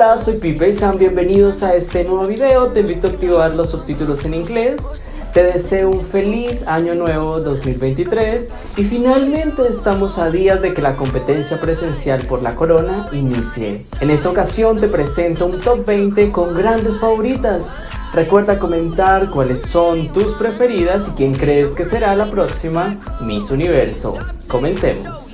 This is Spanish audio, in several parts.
Hola, soy Pipe y sean bienvenidos a este nuevo video. Te invito a activar los subtítulos en inglés. Te deseo un feliz año nuevo 2023 y finalmente estamos a días de que la competencia presencial por la corona inicie. En esta ocasión te presento un top 20 con grandes favoritas. Recuerda comentar cuáles son tus preferidas y quién crees que será la próxima Miss Universo. Comencemos.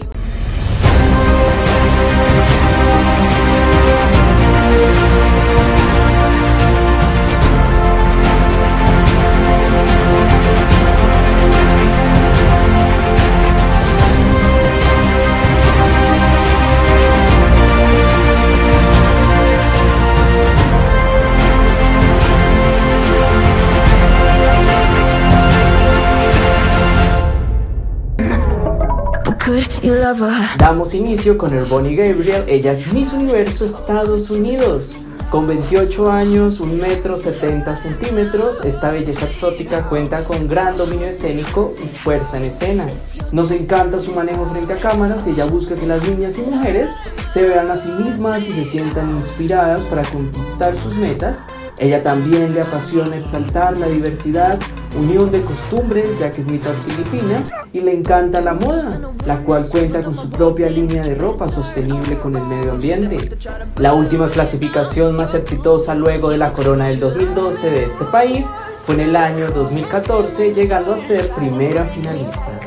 Damos inicio con el Bonnie Gabriel, ella es Miss Universo Estados Unidos. Con 28 años, 1 metro 70 centímetros, esta belleza exótica cuenta con gran dominio escénico y fuerza en escena. Nos encanta su manejo frente a cámaras y ella busca que las niñas y mujeres se vean a sí mismas y se sientan inspiradas para conquistar sus metas. Ella también le apasiona exaltar la diversidad unión de costumbres, ya que es mitad filipina, y le encanta la moda, la cual cuenta con su propia línea de ropa sostenible con el medio ambiente. La última clasificación más exitosa luego de la corona del 2012 de este país fue en el año 2014, llegando a ser primera finalista.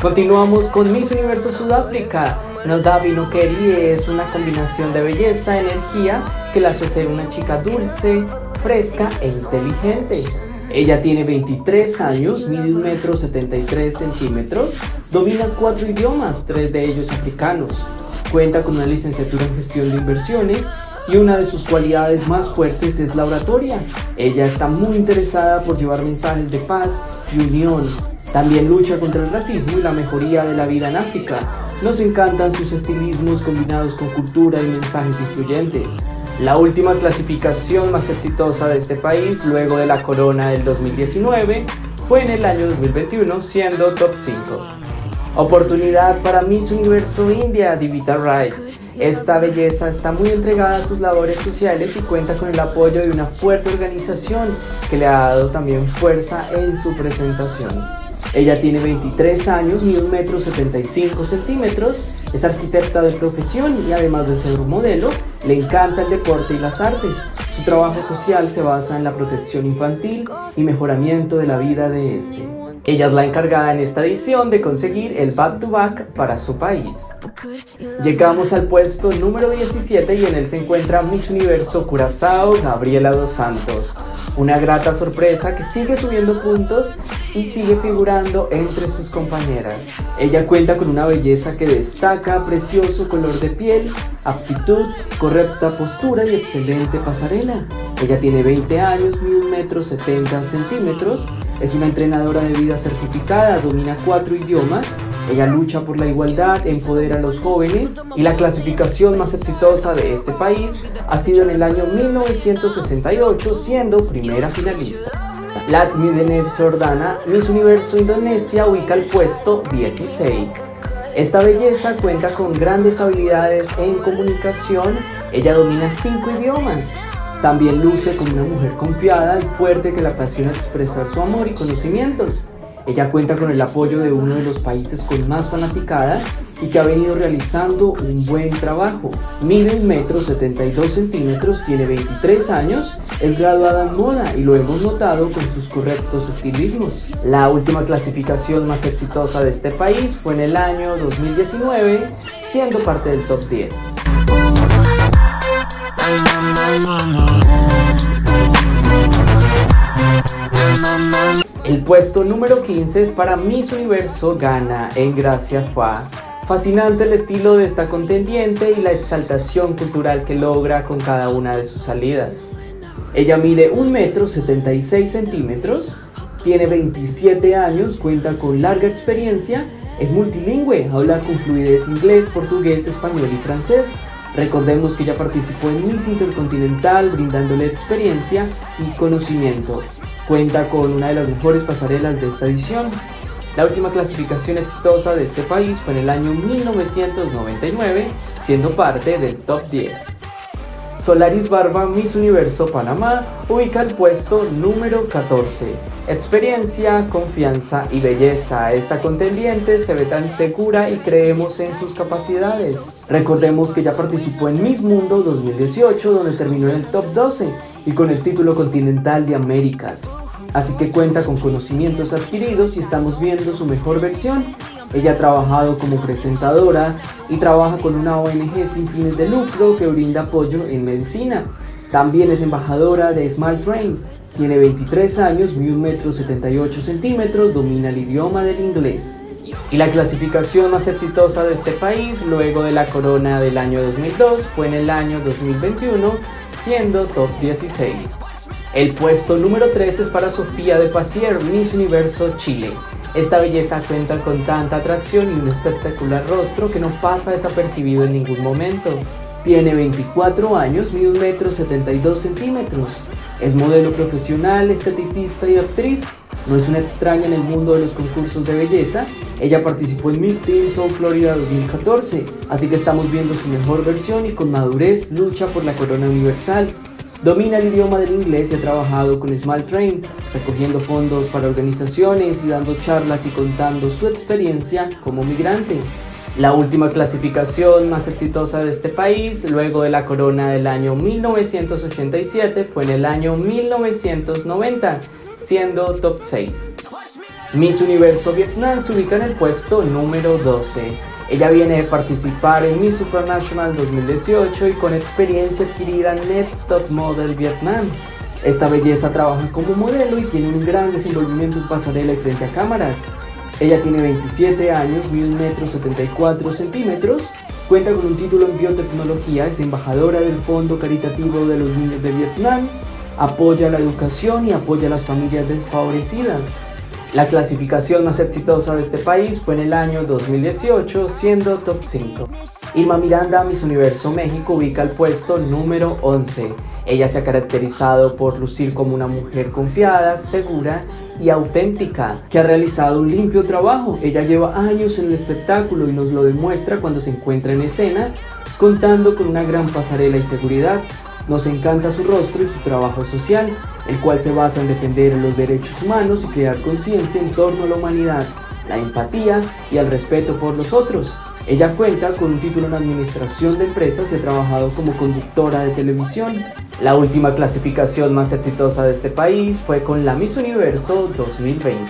Continuamos con Miss Universo Sudáfrica. Nodavi Nokeri es una combinación de belleza, energía, que la hace ser una chica dulce, fresca e inteligente. Ella tiene 23 años, mide 1 metro 73 centímetros, domina cuatro idiomas, tres de ellos africanos. Cuenta con una licenciatura en gestión de inversiones y una de sus cualidades más fuertes es la oratoria. Ella está muy interesada por llevar mensajes de paz y unión. También lucha contra el racismo y la mejoría de la vida en África. Nos encantan sus estilismos combinados con cultura y mensajes influyentes la última clasificación más exitosa de este país luego de la corona del 2019 fue en el año 2021 siendo top 5. Oportunidad para Miss Universo India, Divita Rai. Esta belleza está muy entregada a sus labores sociales y cuenta con el apoyo de una fuerte organización que le ha dado también fuerza en su presentación. Ella tiene 23 años, mide 1 metro 75 centímetros, es arquitecta de profesión y además de ser un modelo, le encanta el deporte y las artes. Su trabajo social se basa en la protección infantil y mejoramiento de la vida de este. Ella es la encargada en esta edición de conseguir el back-to-back -back para su país. Llegamos al puesto número 17 y en él se encuentra Miss Universo Curazao Gabriela Dos Santos. Una grata sorpresa que sigue subiendo puntos y sigue figurando entre sus compañeras. Ella cuenta con una belleza que destaca, precioso color de piel, aptitud, correcta postura y excelente pasarela. Ella tiene 20 años, mide 1 metro 70 centímetros, es una entrenadora de vida certificada, domina cuatro idiomas ella lucha por la igualdad, empodera a los jóvenes y la clasificación más exitosa de este país ha sido en el año 1968 siendo primera finalista. Latmi Denev Sordana, Miss Universo Indonesia, ubica el puesto 16. Esta belleza cuenta con grandes habilidades en comunicación, ella domina cinco idiomas. También luce como una mujer confiada y fuerte que le apasiona expresar su amor y conocimientos. Ella cuenta con el apoyo de uno de los países con más fanaticada y que ha venido realizando un buen trabajo. Mide un metro 72 centímetros, tiene 23 años, es graduada en moda y lo hemos notado con sus correctos estilismos. La última clasificación más exitosa de este país fue en el año 2019, siendo parte del top 10. El puesto número 15 es para Miss Universo Gana en Gracia Fa. Fascinante el estilo de esta contendiente y la exaltación cultural que logra con cada una de sus salidas. Ella mide 1 metro 76 centímetros, tiene 27 años, cuenta con larga experiencia, es multilingüe, habla con fluidez inglés, portugués, español y francés. Recordemos que ella participó en Miss Intercontinental brindándole experiencia y conocimiento. Cuenta con una de las mejores pasarelas de esta edición. La última clasificación exitosa de este país fue en el año 1999, siendo parte del top 10. Solaris Barba Miss Universo Panamá ubica el puesto número 14. Experiencia, confianza y belleza. Esta contendiente se ve tan segura y creemos en sus capacidades. Recordemos que ya participó en Miss Mundo 2018 donde terminó en el top 12 y con el título continental de Américas. Así que cuenta con conocimientos adquiridos y estamos viendo su mejor versión ella ha trabajado como presentadora y trabaja con una ONG sin fines de lucro que brinda apoyo en medicina. También es embajadora de Smart Train. Tiene 23 años, mide 1 metro 78 centímetros, domina el idioma del inglés. Y la clasificación más exitosa de este país, luego de la corona del año 2002, fue en el año 2021, siendo top 16. El puesto número 3 es para Sofía de Pasier, Miss Universo Chile. Esta belleza cuenta con tanta atracción y un espectacular rostro que no pasa desapercibido en ningún momento. Tiene 24 años, mide 1 metro 72 centímetros. Es modelo profesional, esteticista y actriz. No es una extraña en el mundo de los concursos de belleza. Ella participó en Miss Teen South Florida 2014, así que estamos viendo su mejor versión y con madurez lucha por la corona universal. Domina el idioma del inglés y ha trabajado con Small Train, recogiendo fondos para organizaciones y dando charlas y contando su experiencia como migrante. La última clasificación más exitosa de este país, luego de la corona del año 1987, fue en el año 1990, siendo top 6. Miss Universo Vietnam se ubica en el puesto número 12. Ella viene de participar en Miss Supranational 2018 y con experiencia adquirida en Next Top Model Vietnam. Esta belleza trabaja como modelo y tiene un gran desenvolvimiento en pasarela y frente a cámaras. Ella tiene 27 años, mide 1,74 centímetros, cuenta con un título en biotecnología, es embajadora del Fondo Caritativo de los Niños de Vietnam, apoya la educación y apoya a las familias desfavorecidas. La clasificación más exitosa de este país fue en el año 2018, siendo top 5. Irma Miranda, Miss Universo México, ubica el puesto número 11. Ella se ha caracterizado por lucir como una mujer confiada, segura y auténtica, que ha realizado un limpio trabajo. Ella lleva años en el espectáculo y nos lo demuestra cuando se encuentra en escena, contando con una gran pasarela y seguridad. Nos encanta su rostro y su trabajo social, el cual se basa en defender los derechos humanos y crear conciencia en torno a la humanidad, la empatía y el respeto por los otros. Ella cuenta con un título en Administración de Empresas y ha trabajado como conductora de televisión. La última clasificación más exitosa de este país fue con la Miss Universo 2020.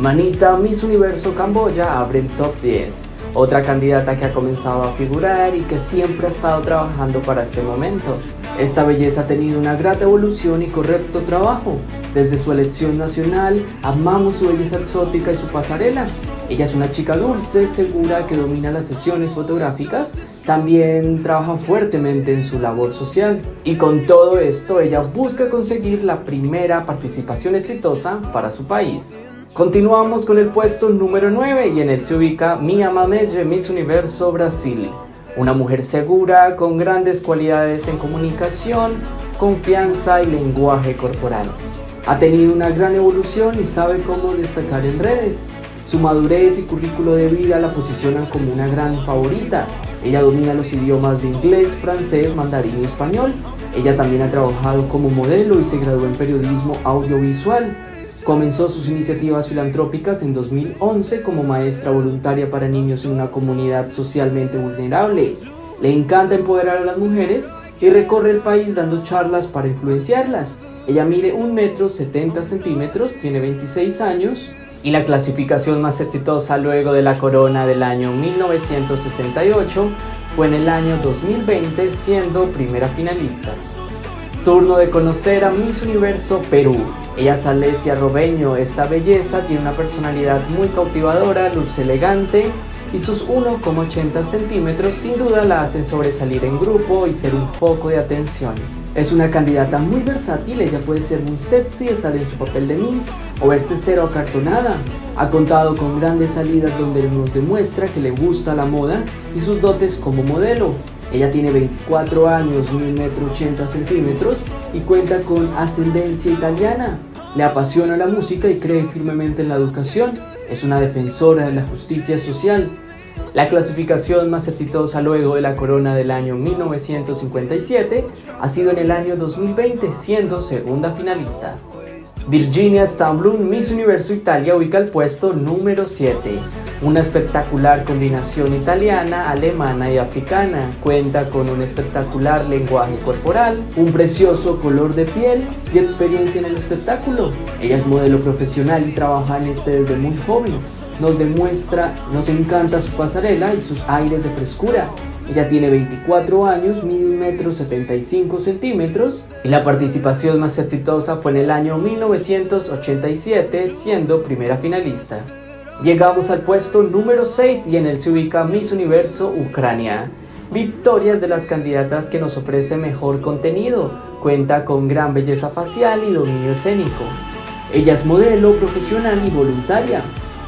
Manita Miss Universo Camboya abre el top 10. Otra candidata que ha comenzado a figurar y que siempre ha estado trabajando para este momento. Esta belleza ha tenido una grata evolución y correcto trabajo. Desde su elección nacional, amamos su belleza exótica y su pasarela. Ella es una chica dulce, segura, que domina las sesiones fotográficas. También trabaja fuertemente en su labor social. Y con todo esto, ella busca conseguir la primera participación exitosa para su país. Continuamos con el puesto número 9 y en él se ubica Mia Mameye Miss Universo Brasil. Una mujer segura, con grandes cualidades en comunicación, confianza y lenguaje corporal. Ha tenido una gran evolución y sabe cómo destacar en redes. Su madurez y currículo de vida la posicionan como una gran favorita. Ella domina los idiomas de inglés, francés, mandarín y español. Ella también ha trabajado como modelo y se graduó en periodismo audiovisual. Comenzó sus iniciativas filantrópicas en 2011 como maestra voluntaria para niños en una comunidad socialmente vulnerable. Le encanta empoderar a las mujeres y recorre el país dando charlas para influenciarlas. Ella mide 1 metro 70 centímetros, tiene 26 años y la clasificación más exitosa luego de la corona del año 1968 fue en el año 2020 siendo primera finalista. Turno de conocer a Miss Universo Perú. Ella es Alesia Robeño. Esta belleza tiene una personalidad muy cautivadora, luz elegante y sus 1,80 centímetros sin duda la hacen sobresalir en grupo y ser un foco de atención. Es una candidata muy versátil, ella puede ser muy sexy, estar en su papel de Miss o verse cero acartonada. Ha contado con grandes salidas donde nos demuestra que le gusta la moda y sus dotes como modelo. Ella tiene 24 años, 1 metro 80 centímetros y cuenta con ascendencia italiana. Le apasiona la música y cree firmemente en la educación. Es una defensora de la justicia social. La clasificación más exitosa luego de la corona del año 1957 ha sido en el año 2020, siendo segunda finalista. Virginia Stamblum, Miss Universo Italia, ubica el puesto número 7. Una espectacular combinación italiana, alemana y africana. Cuenta con un espectacular lenguaje corporal, un precioso color de piel y experiencia en el espectáculo. Ella es modelo profesional y trabaja en este desde muy joven. Nos demuestra, nos encanta su pasarela y sus aires de frescura. Ella tiene 24 años, mide 1 metro 75 centímetros y la participación más exitosa fue en el año 1987 siendo primera finalista. Llegamos al puesto número 6 y en él se ubica Miss Universo Ucrania. Victorias de las candidatas que nos ofrece mejor contenido. Cuenta con gran belleza facial y dominio escénico. Ella es modelo, profesional y voluntaria.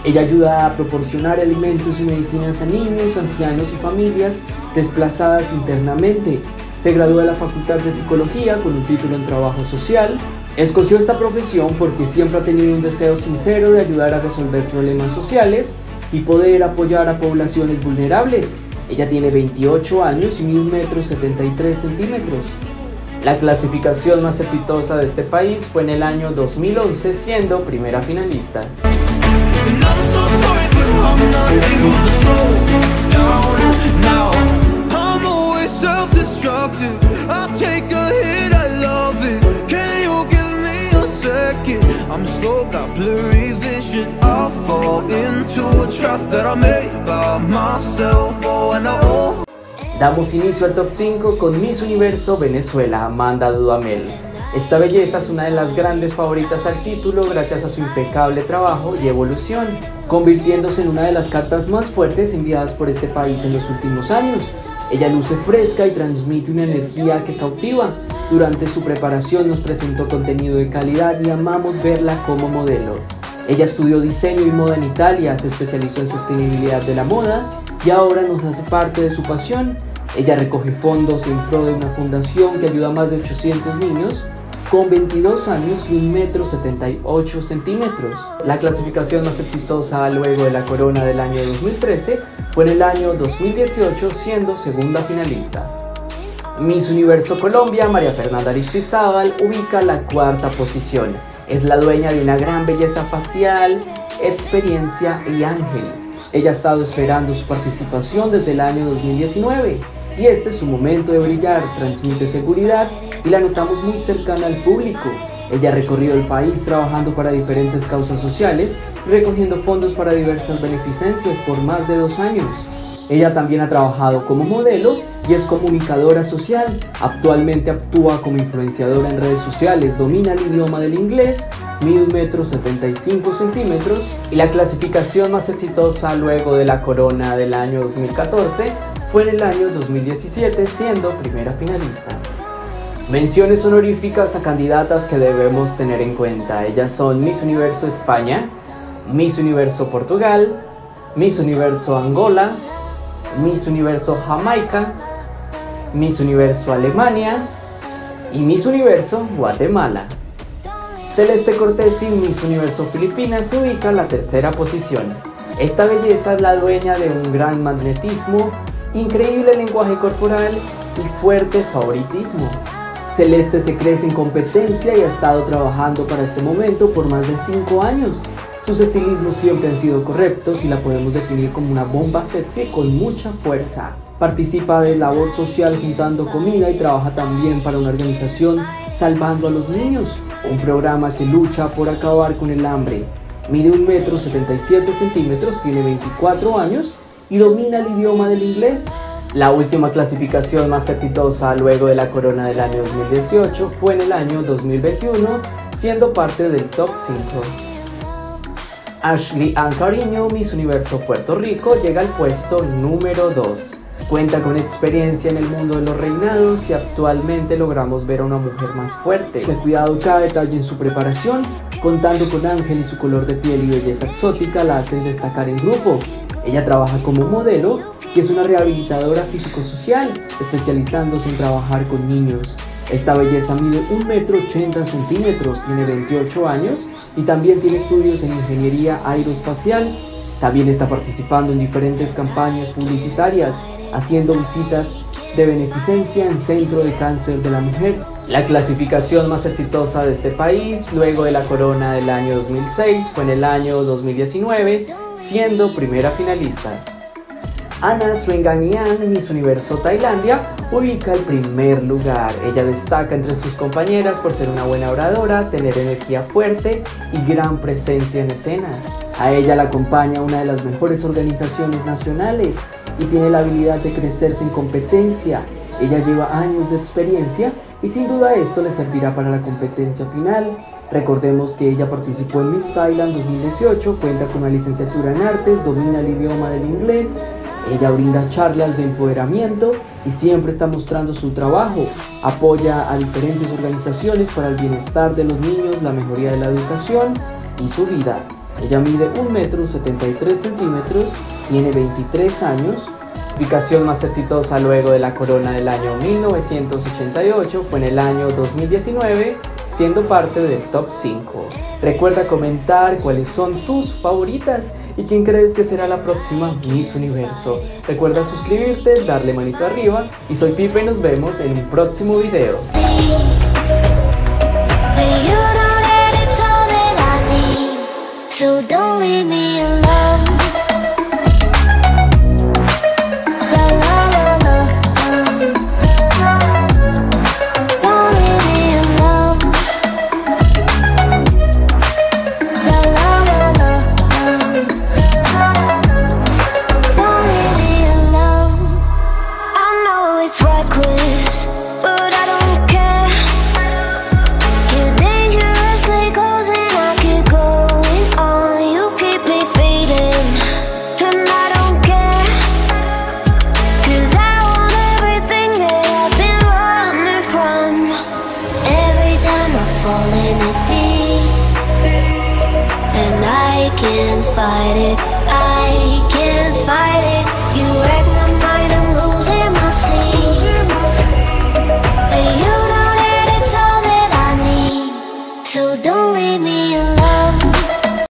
Ella ayuda a proporcionar alimentos y medicinas a niños, ancianos y familias desplazadas internamente. Se graduó de la Facultad de Psicología con un título en Trabajo Social. Escogió esta profesión porque siempre ha tenido un deseo sincero de ayudar a resolver problemas sociales y poder apoyar a poblaciones vulnerables. Ella tiene 28 años y 1 metro 73 centímetros. La clasificación más exitosa de este país fue en el año 2011 siendo primera finalista. Damos inicio al top 5 con Miss Universo Venezuela, Amanda Dudamel. Esta belleza es una de las grandes favoritas al título gracias a su impecable trabajo y evolución, convirtiéndose en una de las cartas más fuertes enviadas por este país en los últimos años. Ella luce fresca y transmite una energía que cautiva. Durante su preparación nos presentó contenido de calidad y amamos verla como modelo. Ella estudió diseño y moda en Italia, se especializó en sostenibilidad de la moda y ahora nos hace parte de su pasión. Ella recoge fondos en pro de una fundación que ayuda a más de 800 niños con 22 años y 1 metro 78 centímetros. La clasificación más exitosa luego de la corona del año 2013 fue el año 2018 siendo segunda finalista. Miss Universo Colombia, María Fernanda Aristizábal, ubica la cuarta posición. Es la dueña de una gran belleza facial, experiencia y ángel. Ella ha estado esperando su participación desde el año 2019 y este es su momento de brillar, transmite seguridad y la notamos muy cercana al público. Ella ha recorrido el país trabajando para diferentes causas sociales recogiendo fondos para diversas beneficencias por más de dos años. Ella también ha trabajado como modelo y es comunicadora social. Actualmente actúa como influenciadora en redes sociales, domina el idioma del inglés, mide un metro 75 centímetros y la clasificación más exitosa luego de la corona del año 2014 fue en el año 2017 siendo primera finalista. Menciones honoríficas a candidatas que debemos tener en cuenta. Ellas son Miss Universo España, Miss Universo Portugal, Miss Universo Angola, Miss Universo Jamaica, Miss Universo Alemania y Miss Universo Guatemala. Celeste Cortés y Miss Universo Filipinas se ubica en la tercera posición. Esta belleza es la dueña de un gran magnetismo, increíble lenguaje corporal y fuerte favoritismo. Celeste se crece en competencia y ha estado trabajando para este momento por más de 5 años. Sus estilismos siempre han sido correctos y la podemos definir como una bomba sexy con mucha fuerza. Participa de labor social juntando comida y trabaja también para una organización Salvando a los Niños, un programa que lucha por acabar con el hambre. Mide un metro 77 centímetros, tiene 24 años y domina el idioma del inglés. La última clasificación más exitosa luego de la corona del año 2018 fue en el año 2021, siendo parte del top 5. Ashley Ann Cariño, Miss Universo Puerto Rico, llega al puesto número 2. Cuenta con experiencia en el mundo de los reinados y actualmente logramos ver a una mujer más fuerte, que ha cuidado cada detalle en su preparación, contando con Ángel y su color de piel y belleza exótica la hacen destacar en grupo. Ella trabaja como modelo y es una rehabilitadora físico-social, especializándose en trabajar con niños. Esta belleza mide 1,80 metro centímetros, tiene 28 años y también tiene estudios en ingeniería aeroespacial. También está participando en diferentes campañas publicitarias, haciendo visitas de beneficencia en Centro de Cáncer de la Mujer. La clasificación más exitosa de este país, luego de la corona del año 2006, fue en el año 2019, siendo primera finalista. Ana Swenganian, Miss Universo Tailandia, ubica el primer lugar. Ella destaca entre sus compañeras por ser una buena oradora, tener energía fuerte y gran presencia en escena. A ella la acompaña una de las mejores organizaciones nacionales y tiene la habilidad de crecer sin competencia. Ella lleva años de experiencia y sin duda esto le servirá para la competencia final. Recordemos que ella participó en Miss Thailand 2018, cuenta con una licenciatura en artes, domina el idioma del inglés ella brinda charlas de empoderamiento y siempre está mostrando su trabajo. Apoya a diferentes organizaciones para el bienestar de los niños, la mejoría de la educación y su vida. Ella mide 1 metro 73 centímetros, tiene 23 años. Ubicación más exitosa luego de la corona del año 1988 fue en el año 2019 siendo parte del top 5. Recuerda comentar cuáles son tus favoritas y quién crees que será la próxima Miss Universo. Recuerda suscribirte, darle manito arriba y soy Pipe y nos vemos en un próximo video.